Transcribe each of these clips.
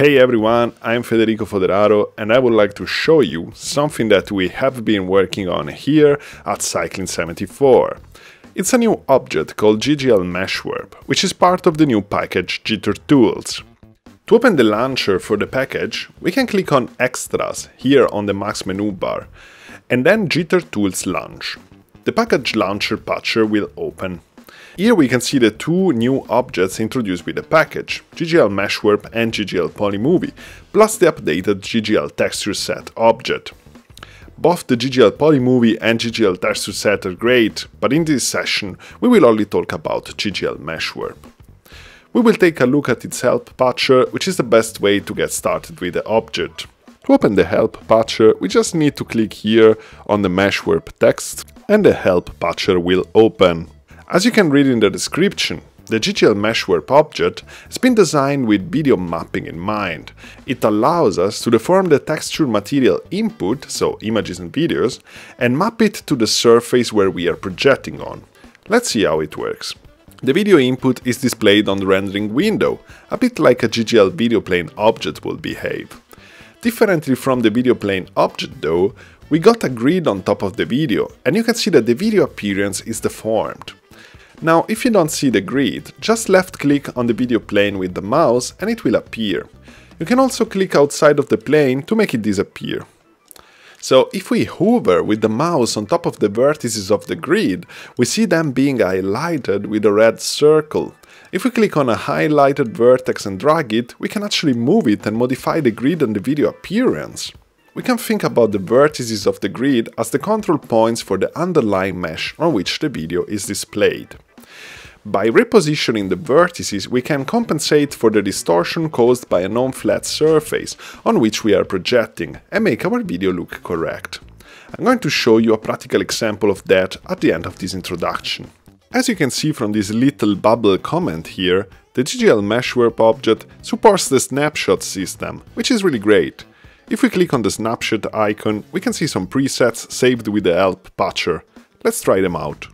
Hey everyone, I'm Federico Foderaro and I would like to show you something that we have been working on here at Cycling74. It's a new object called jit.gl.meshwarp, which is part of the new package Jitter Tools. To open the launcher for the package, we can click on Extras here on the Max menu bar, and then Jitter Tools Launch. The package launcher patcher will open. Here we can see the two new objects introduced with the package, jit.gl.meshwarp and jit.gl.polymovie, plus the updated GGL Texture Set object. Both the jit.gl.polymovie and GGL Texture Set are great, but in this session we will only talk about jit.gl.meshwarp. We will take a look at its help patcher, which is the best way to get started with the object. To open the help patcher, we just need to click here on the Meshwarp text and the help patcher will open. As you can read in the description, the jit.gl.meshwarp object has been designed with video mapping in mind. It allows us to deform the texture material input, so images and videos, and map it to the surface where we are projecting on. Let's see how it works. The video input is displayed on the rendering window, a bit like a jit.gl.videoplane object will behave. Differently from the video plane object though, we got a grid on top of the video, and you can see that the video appearance is deformed. Now, if you don't see the grid, just left click on the video plane with the mouse and it will appear. You can also click outside of the plane to make it disappear. So if we hover with the mouse on top of the vertices of the grid, we see them being highlighted with a red circle. If we click on a highlighted vertex and drag it, we can actually move it and modify the grid and the video appearance. We can think about the vertices of the grid as the control points for the underlying mesh on which the video is displayed. By repositioning the vertices, we can compensate for the distortion caused by a non-flat surface on which we are projecting and make our video look correct. I'm going to show you a practical example of that at the end of this introduction. As you can see from this little bubble comment here, the jit.gl.meshwarp object supports the snapshot system, which is really great. If we click on the snapshot icon, we can see some presets saved with the help patcher. Let's try them out.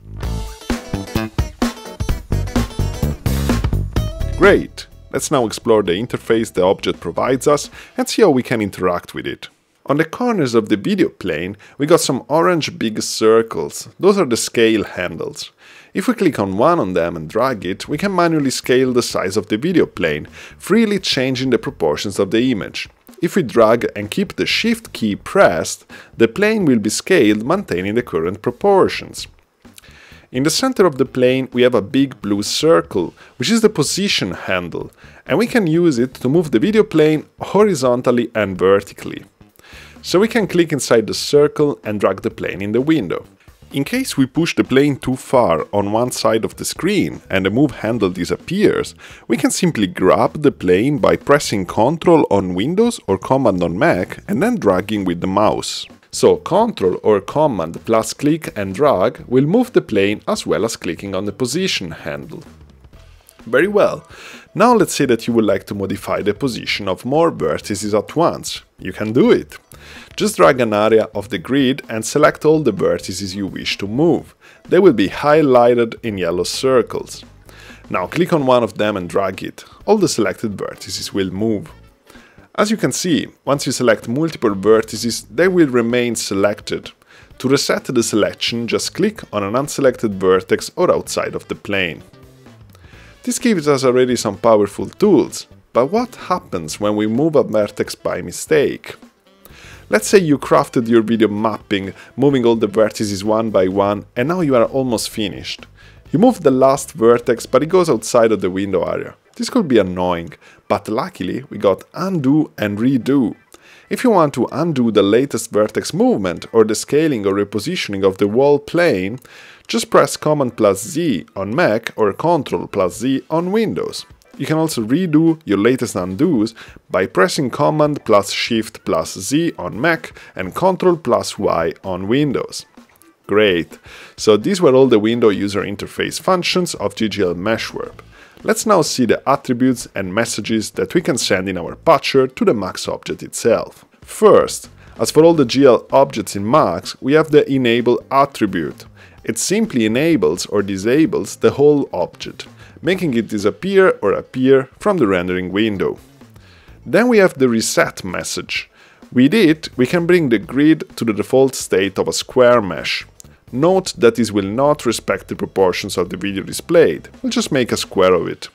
Great! Let's now explore the interface the object provides us and see how we can interact with it. On the corners of the video plane, we got some orange big circles. Those are the scale handles. If we click on one of them and drag it, we can manually scale the size of the video plane, freely changing the proportions of the image. If we drag and keep the shift key pressed, the plane will be scaled maintaining the current proportions. In the center of the plane we have a big blue circle, which is the position handle, and we can use it to move the video plane horizontally and vertically. So we can click inside the circle and drag the plane in the window. In case we push the plane too far on one side of the screen and the move handle disappears, we can simply grab the plane by pressing Ctrl on Windows or Command on Mac and then dragging with the mouse. So Ctrl or Command plus click and drag will move the plane as well as clicking on the position handle. Very well. Now let's say that you would like to modify the position of more vertices at once. You can do it. Just drag an area of the grid and select all the vertices you wish to move. They will be highlighted in yellow circles. Now click on one of them and drag it. All the selected vertices will move. As you can see, once you select multiple vertices, they will remain selected. To reset the selection, just click on an unselected vertex or outside of the plane. This gives us already some powerful tools, but what happens when we move a vertex by mistake? Let's say you crafted your video mapping, moving all the vertices one by one, and now you are almost finished. You move the last vertex, but it goes outside of the window area. This could be annoying, but luckily we got undo and redo. If you want to undo the latest vertex movement or the scaling or repositioning of the wall plane, just press Command plus Z on Mac or Ctrl plus Z on Windows. You can also redo your latest undos by pressing Command plus Shift plus Z on Mac and Ctrl plus Y on Windows. Great! So these were all the window user interface functions of jit.gl.meshwarp. Let's now see the attributes and messages that we can send in our patcher to the Max object itself. First, as for all the GL objects in Max, we have the enable attribute. It simply enables or disables the whole object, making it disappear or appear from the rendering window. Then we have the reset message. With it, we can bring the grid to the default state of a square mesh. Note that this will not respect the proportions of the video displayed, we'll just make a square of it.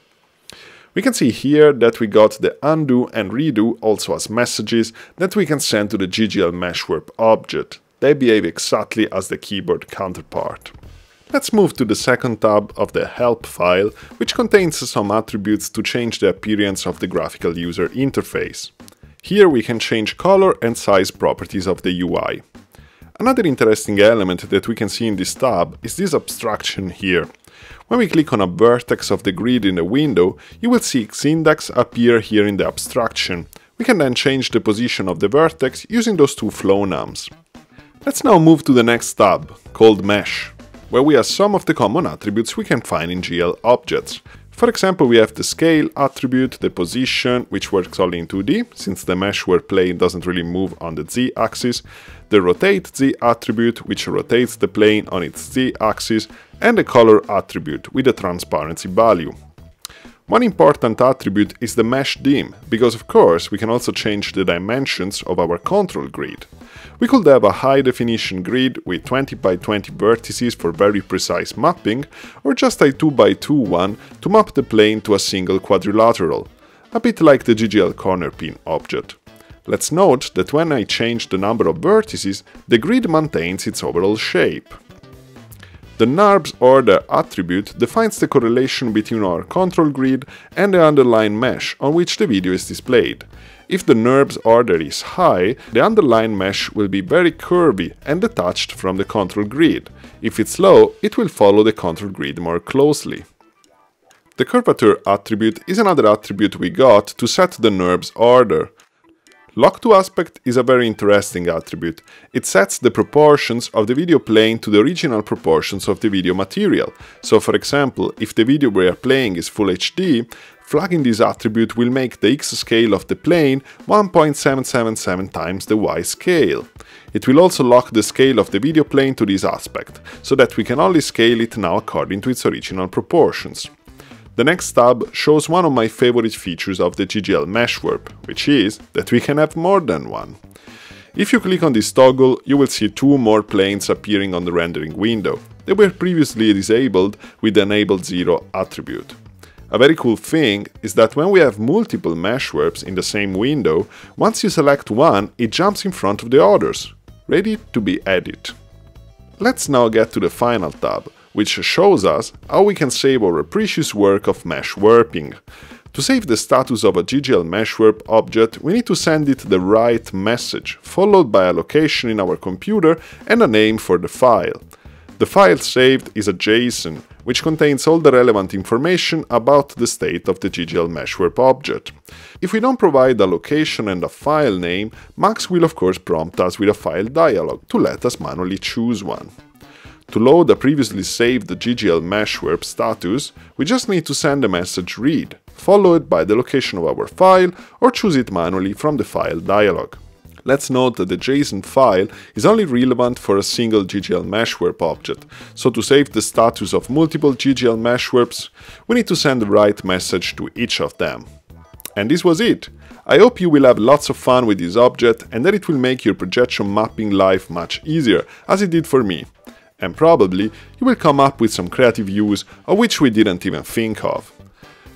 We can see here that we got the undo and redo also as messages that we can send to the jit.gl.meshwarp object. They behave exactly as the keyboard counterpart. Let's move to the second tab of the help file, which contains some attributes to change the appearance of the graphical user interface. Here we can change color and size properties of the UI. Another interesting element that we can see in this tab is this abstraction here. When we click on a vertex of the grid in the window, you will see Xindex appear here in the abstraction. We can then change the position of the vertex using those two flonums. Let's now move to the next tab, called Mesh, where we have some of the common attributes we can find in GL objects. For example, we have the scale attribute, the position, which works only in 2D, since the mesh we're playing doesn't really move on the z-axis, the rotate z attribute, which rotates the plane on its z-axis, and the color attribute with a transparency value. One important attribute is the mesh dim, because of course we can also change the dimensions of our control grid. We could have a high definition grid with 20 by 20 vertices for very precise mapping, or just a 2 by 2 one to map the plane to a single quadrilateral, a bit like the jit.gl.cornerpin object. Let's note that when I change the number of vertices, the grid maintains its overall shape. The NURBS order attribute defines the correlation between our control grid and the underlying mesh on which the video is displayed. If the NURBS order is high, the underlying mesh will be very curvy and detached from the control grid. If it's low, it will follow the control grid more closely. The curvature attribute is another attribute we got to set the NURBS order. Lock to aspect is a very interesting attribute. It sets the proportions of the video plane to the original proportions of the video material. So for example, if the video we are playing is Full HD, flagging this attribute will make the X scale of the plane 1.777 times the Y scale. It will also lock the scale of the video plane to this aspect, so that we can only scale it now according to its original proportions. The next tab shows one of my favorite features of the jit.gl.meshwarp, which is that we can have more than one. If you click on this toggle, you will see two more planes appearing on the rendering window. They were previously disabled with the Enable 0 attribute. A very cool thing is that when we have multiple meshwarps in the same window, once you select one, it jumps in front of the others, ready to be added. Let's now get to the final tab, which shows us how we can save our precious work of mesh warping. To save the status of a jit.gl.meshwarp object, we need to send it the write message, followed by a location in our computer and a name for the file. The file saved is a JSON, which contains all the relevant information about the state of the jit.gl.meshwarp object. If we don't provide a location and a file name, Max will of course prompt us with a file dialog to let us manually choose one. To load a previously saved jit.gl.meshwarp status, we just need to send the message read, followed by the location of our file, or choose it manually from the file dialog. Let's note that the JSON file is only relevant for a single jit.gl.meshwarp object, so to save the status of multiple jit.gl.meshwarps, we need to send the write message to each of them. And this was it! I hope you will have lots of fun with this object and that it will make your projection mapping life much easier, as it did for me and probably you will come up with some creative use of which we didn't even think of.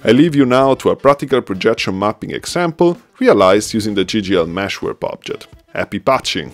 I leave you now to a practical projection mapping example realized using the jit.gl.meshwarp object. Happy patching!